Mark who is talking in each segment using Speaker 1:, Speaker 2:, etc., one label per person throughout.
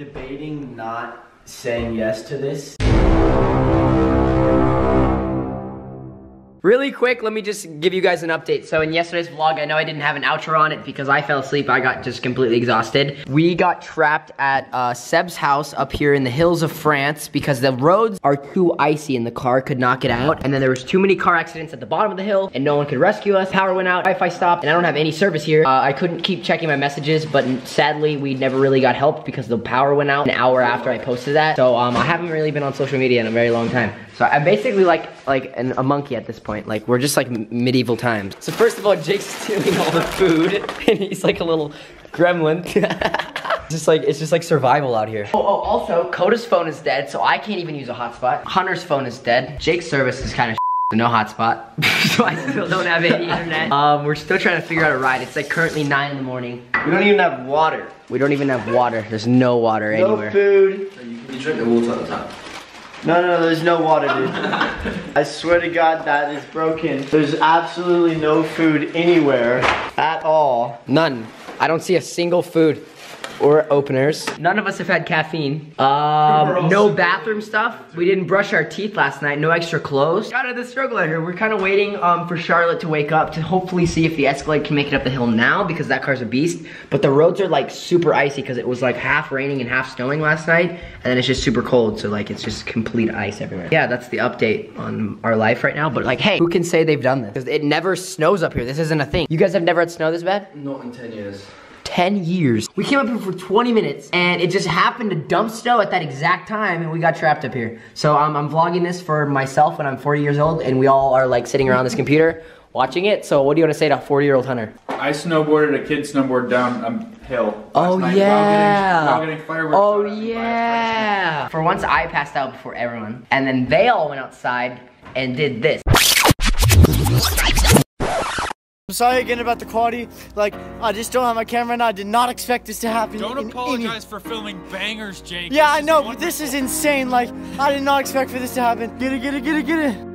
Speaker 1: Debating not saying yes to this.
Speaker 2: Really quick, let me just give you guys an update. So in yesterday's vlog, I know I didn't have an outro on it because I fell asleep. I got just completely exhausted. We got trapped at uh, Seb's house up here in the hills of France because the roads are too icy and the car could not get out. And then there was too many car accidents at the bottom of the hill and no one could rescue us. Power went out, Wi-Fi stopped, and I don't have any service here. Uh, I couldn't keep checking my messages, but sadly, we never really got help because the power went out an hour after I posted that. So um, I haven't really been on social media in a very long time. So I'm basically like like an, a monkey at this point. Like we're just like medieval times. So first of all, Jake's stealing all the food, and he's like a little gremlin. just like it's just like survival out here. Oh, oh, also, Coda's phone is dead, so I can't even use a hotspot. Hunter's phone is dead. Jake's service is kind of no hotspot, so I still don't have any internet. Um, we're still trying to figure out a ride. It's like currently nine in the morning.
Speaker 1: We don't even have water.
Speaker 2: We don't even have water. There's no water
Speaker 1: no
Speaker 2: anywhere.
Speaker 1: No food.
Speaker 3: You drink the water at the top.
Speaker 1: No, no, there's no water, dude. I swear to God, that is broken. There's absolutely no food anywhere at all.
Speaker 2: None. I don't see a single food or openers. None of us have had caffeine. Um, no bathroom stuff. We didn't brush our teeth last night. No extra clothes. Out of the struggle out here. We're kind of waiting um, for Charlotte to wake up to hopefully see if the Escalade can make it up the hill now because that car's a beast. But the roads are like super icy because it was like half raining and half snowing last night. And then it's just super cold. So like it's just complete ice everywhere. Yeah, that's the update on our life right now. But like, hey, who can say they've done this? Because it never snows up here. This isn't a thing. You guys have never had snow this bad?
Speaker 3: Not in 10 years.
Speaker 2: 10 years. We came up here for 20 minutes and it just happened to dump snow at that exact time and we got trapped up here. So um, I'm vlogging this for myself when I'm 40 years old and we all are like sitting around this computer watching it. So what do you want to say to a 40 year old Hunter?
Speaker 4: I snowboarded a kid snowboard down a hill.
Speaker 2: Oh yeah.
Speaker 4: While getting, while getting
Speaker 2: oh yeah. For once I passed out before everyone and then they all went outside and did this.
Speaker 5: I'm sorry again about the quality. Like, I just don't have my camera and I did not expect this to happen.
Speaker 6: Don't apologize for filming bangers, Jake.
Speaker 5: Yeah, I know, but this is insane. Like, I did not expect for this to happen. Get it, get it, get it, get it.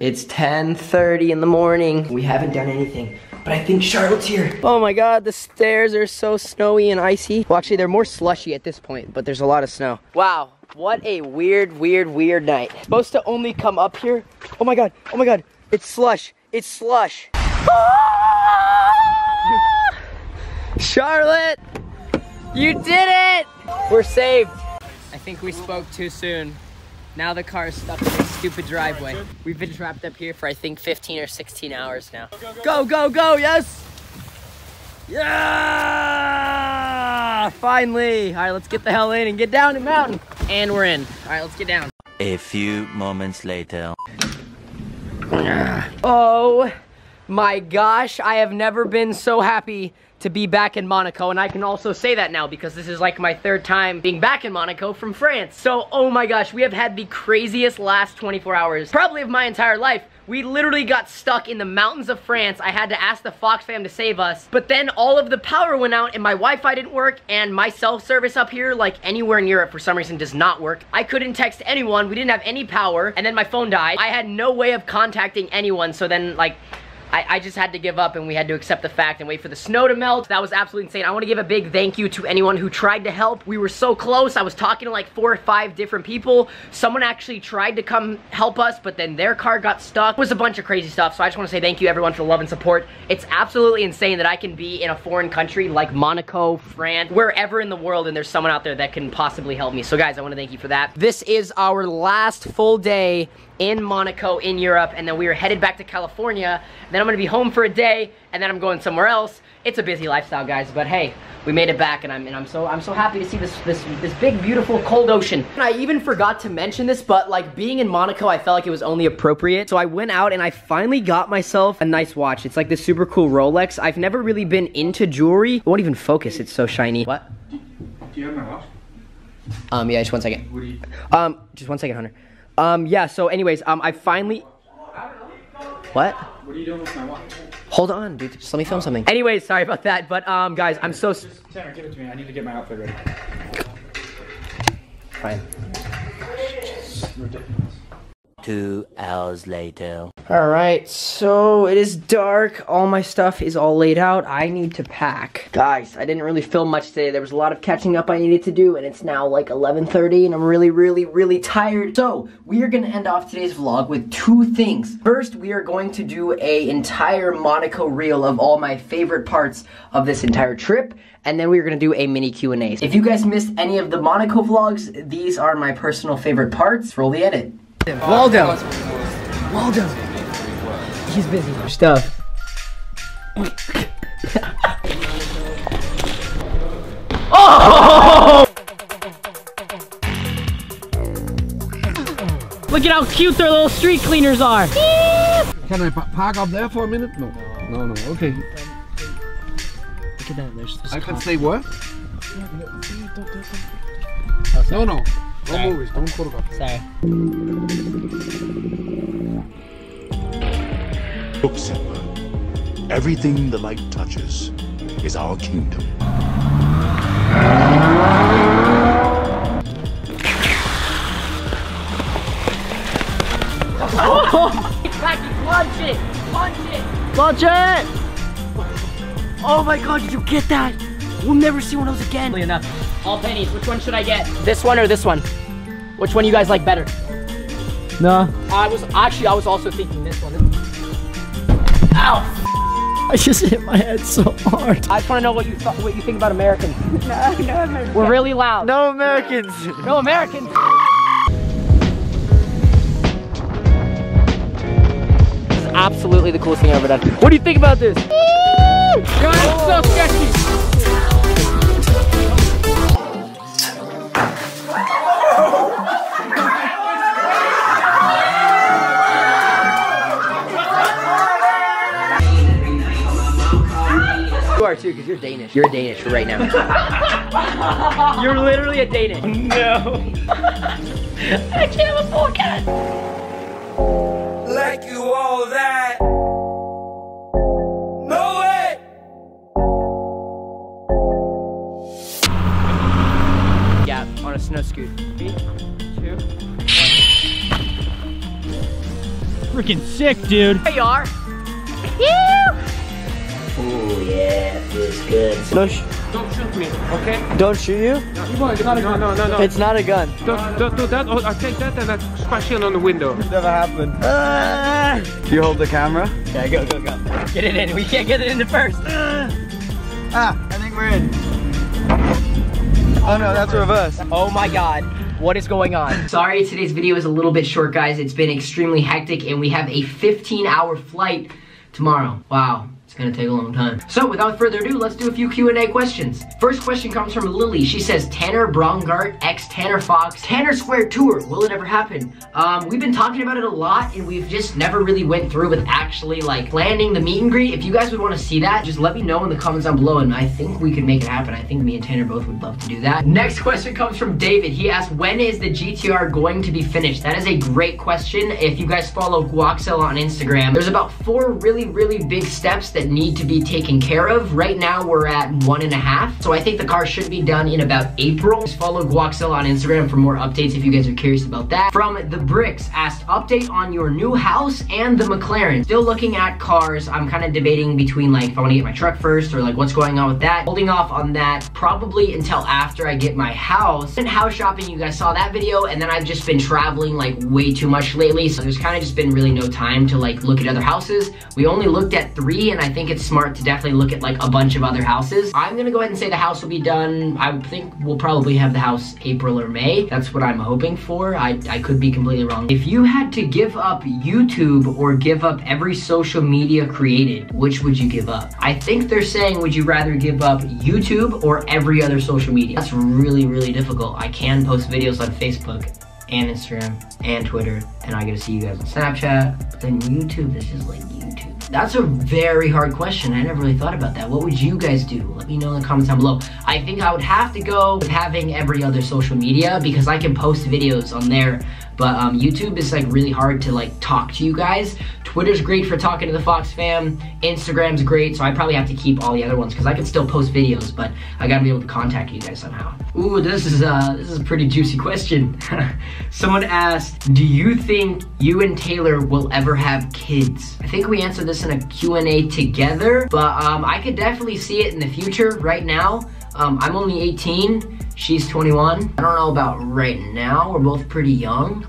Speaker 2: It's 10.30 in the morning. We haven't done anything, but I think Charlotte's here. Oh my God, the stairs are so snowy and icy. Well, actually, they're more slushy at this point, but there's a lot of snow. Wow, what a weird, weird, weird night. Supposed to only come up here. Oh my God, oh my God, it's slush, it's slush. Charlotte, you did it! We're saved. I think we spoke too soon. Now the car is stuck in this stupid driveway. We've been trapped up here for I think 15 or 16 hours now. Go, go, go, yes! Yeah! Finally! All right, let's get the hell in and get down the mountain. And we're in. All right, let's get down.
Speaker 7: A few moments later.
Speaker 2: Oh my gosh, I have never been so happy to be back in Monaco and I can also say that now because this is like my third time being back in Monaco from France. So, oh my gosh, we have had the craziest last 24 hours, probably of my entire life. We literally got stuck in the mountains of France. I had to ask the Fox fam to save us. But then all of the power went out and my Wi-Fi didn't work and my self-service up here, like anywhere in Europe for some reason, does not work. I couldn't text anyone. We didn't have any power and then my phone died. I had no way of contacting anyone. So then like, I, I, just had to give up and we had to accept the fact and wait for the snow to melt. That was absolutely insane. I want to give a big thank you to anyone who tried to help. We were so close. I was talking to like four or five different people. Someone actually tried to come help us, but then their car got stuck. It was a bunch of crazy stuff. So I just want to say thank you everyone for the love and support. It's absolutely insane that I can be in a foreign country like Monaco, France, wherever in the world and there's someone out there that can possibly help me. So guys, I want to thank you for that. This is our last full day in Monaco in Europe and then we are headed back to California. Then I'm gonna be home for a day and then I'm going somewhere else. it's a busy lifestyle, guys. But hey, we made it back, and I'm and I'm so I'm so happy to see this this this big beautiful cold ocean. And I even forgot to mention this, but like being in Monaco, I felt like it was only appropriate. So I went out and I finally got myself a nice watch. It's like this super cool Rolex. I've never really been into jewelry. It won't even focus. It's so shiny. What?
Speaker 4: Do you have my watch?
Speaker 2: Um, yeah, just one second.
Speaker 4: What you?
Speaker 2: Um, just one second, Hunter. Um, yeah. So, anyways, um, I finally. What?
Speaker 4: What are you doing with my watch?
Speaker 2: Hold on, dude. Just let me film something. Anyways, sorry about that, but um, guys, I'm so.
Speaker 4: Tanner, give it to me. I need to get my outfit ready.
Speaker 2: Fine.
Speaker 7: Two hours later.
Speaker 2: All right, so it is dark. All my stuff is all laid out. I need to pack. Guys, I didn't really film much today. There was a lot of catching up I needed to do, and it's now like 11:30, and I'm really, really, really tired. So we are gonna end off today's vlog with two things. First, we are going to do a entire Monaco reel of all my favorite parts of this entire trip, and then we are gonna do a mini Q&A. If you guys missed any of the Monaco vlogs, these are my personal favorite parts. Roll the edit. Waldo. Waldo. He's busy. Stuff. oh! Look at how cute their little street cleaners are.
Speaker 8: Can I park up there for a minute? No. No, no. Okay.
Speaker 2: Look at that. There's,
Speaker 8: I can stay where? No, no. No movies. Don't photograph.
Speaker 2: Sorry.
Speaker 9: Look, Simba. Everything the light touches is our kingdom. Oh!
Speaker 2: Punch it! Punch it! Punch it! Oh my god, did you get that? We'll never see one of those again. Enough. All pennies. Which one should I get? This one or this one? Which one you guys like better?
Speaker 5: No.
Speaker 2: I was actually I was also thinking this one. Ow!
Speaker 5: I just hit my head so hard.
Speaker 2: I just want to know what you thought, what you think about Americans. no, no, We're really loud.
Speaker 5: No Americans.
Speaker 2: no Americans. This is absolutely the coolest thing I've ever done. What do you think about this? God, it's so sketchy. Too, you're Danish. Danish right now. you're literally a Danish. No. I can't have a full cat.
Speaker 10: like you all that. No way.
Speaker 2: Yeah, on a snow scoot. Three, two.
Speaker 6: Freaking sick, dude.
Speaker 2: There you are.
Speaker 5: Don't, sh-
Speaker 6: Don't shoot me, okay?
Speaker 5: don't shoot you.
Speaker 6: No, no, no, no, no.
Speaker 5: It's not a gun.
Speaker 6: Don't, don't do that. Oh, I take that and I smash it on the window.
Speaker 5: Never happened. Ah! You hold the camera.
Speaker 2: Yeah, go, go, go. Get it in. We can't get it in the first.
Speaker 5: Ah, I think we're in. Oh no, that's reverse.
Speaker 2: Oh my god. What is going on? Sorry, today's video is a little bit short, guys. It's been extremely hectic, and we have a 15-hour flight tomorrow. Wow. It's gonna take a long time. So without further ado, let's do a few Q&A questions. First question comes from Lily. She says, Tanner Braungardt, ex Tanner Fox, Tanner Square Tour. Will it ever happen? Um, we've been talking about it a lot and we've just never really went through with actually like planning the meet and greet. If you guys would want to see that, just let me know in the comments down below and I think we could make it happen. I think me and Tanner both would love to do that. Next question comes from David. He asked, when is the GTR going to be finished? That is a great question. If you guys follow Guaxel on Instagram, there's about four really, really big steps that need to be taken care of. Right now, we're at one and a half. So I think the car should be done in about April. Just follow Guaxel on Instagram for more updates if you guys are curious about that. From The Bricks asked, update on your new house and the McLaren. Still looking at cars. I'm kind of debating between like if I want to get my truck first or like what's going on with that. Holding off on that probably until after I get my house. And house shopping, you guys saw that video. And then I've just been traveling like way too much lately. So there's kind of just been really no time to like look at other houses. We only looked at three and I I think it's smart to definitely look at like a bunch of other houses. I'm gonna go ahead and say the house will be done. I think we'll probably have the house April or May. That's what I'm hoping for. I, I could be completely wrong. If you had to give up YouTube or give up every social media created, which would you give up? I think they're saying, would you rather give up YouTube or every other social media? That's really, really difficult. I can post videos on Facebook and Instagram and Twitter, and I get to see you guys on Snapchat. But then YouTube this is just like. That's a very hard question. I never really thought about that. What would you guys do? Let me know in the comments down below. I think I would have to go with having every other social media because I can post videos on there but um, YouTube is like really hard to like talk to you guys. Twitter's great for talking to the Fox fam. Instagram's great, so I probably have to keep all the other ones because I can still post videos, but I gotta be able to contact you guys somehow. Ooh, this is uh, this is a pretty juicy question. Someone asked, do you think you and Taylor will ever have kids? I think we answered this in a Q&A together, but um, I could definitely see it in the future. Right now, um, I'm only 18, she's 21. I don't know about right now, we're both pretty young,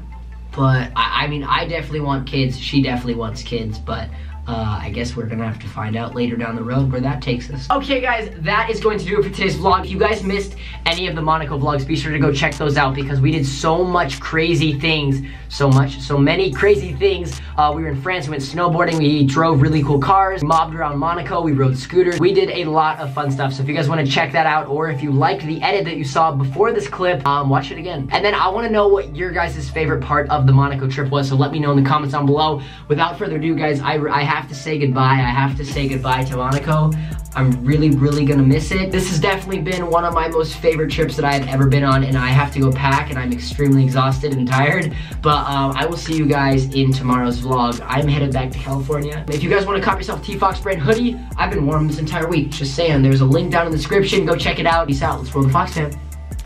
Speaker 2: but I, I mean, I definitely want kids, she definitely wants kids, but uh, I guess we're gonna have to find out later down the road where that takes us. Okay guys, that is going to do it for today's vlog. If you guys missed any of the Monaco vlogs, be sure to go check those out because we did so much crazy things, so much, so many crazy things. Uh, we were in France, we went snowboarding, we drove really cool cars, mobbed around Monaco, we rode scooters. We did a lot of fun stuff, so if you guys wanna check that out, or if you liked the edit that you saw before this clip, um, watch it again. And then I wanna know what your guys' favorite part of the Monaco trip was, so let me know in the comments down below. Without further ado, guys, I, I have to say goodbye. I have to say goodbye to Monaco. I'm really, really gonna miss it. This has definitely been one of my most favorite trips that I've ever been on, and I have to go pack, and I'm extremely exhausted and tired. But um, I will see you guys in tomorrow's vlog. I'm headed back to California. If you guys wanna cop yourself T-Fox brand hoodie, I've been warm this entire week. Just saying, there's a link down in the description. Go check it out. Peace out. Let's roll the Fox fam.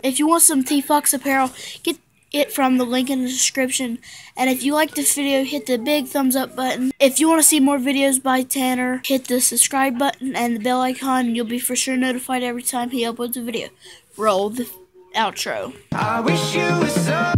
Speaker 11: If you want some T-Fox apparel, get it from the link in the description. And if you like this video, hit the big thumbs up button. If you want to see more videos by Tanner, hit the subscribe button and the bell icon. You'll be for sure notified every time he uploads a video. Roll the outro.
Speaker 10: I wish you were so